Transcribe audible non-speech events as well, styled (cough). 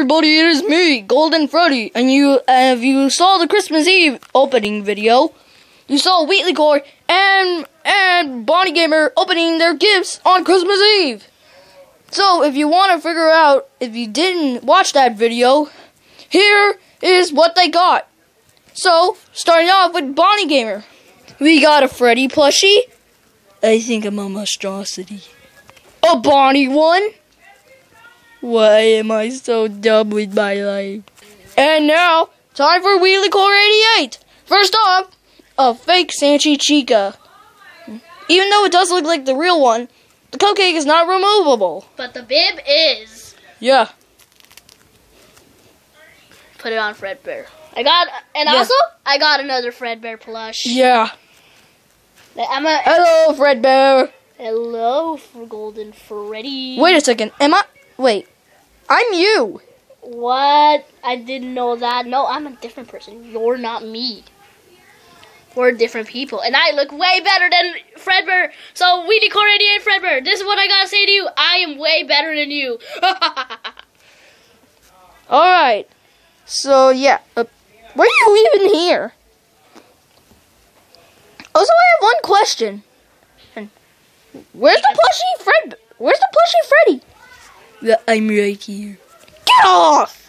Everybody, it is me, Golden Freddy, and you, uh, if you saw the Christmas Eve opening video, you saw Wheatley Core and and Bonnie Gamer opening their gifts on Christmas Eve. So, if you want to figure out if you didn't watch that video, here is what they got. So, starting off with Bonnie Gamer, we got a Freddy plushie. I think a monstrosity. A Bonnie one. Why am I so dumb with my life? And now, time for Wheatley Core 88. First off, a fake Sanshee Chica. Even though it does look like the real one, the cupcake is not removable. But the bib is. Yeah. Put it on Fredbear. I got, and Yeah. also I got another Fredbear plush. Yeah. I'm a Hello, Fredbear. hello Golden Freddy. Wait a second. Am I? Wait. I'm you. What? I didn't know that. No, I'm a different person. You're not me. We're different people, and I look way better than Fredbear. So we decor 88 Fredbear. This is what I gotta say to you. I am way better than you. (laughs) All right. So yeah. Uh, where are you even here? Also, I have one question. Where's the plushie Fred? I'm right here. Get off!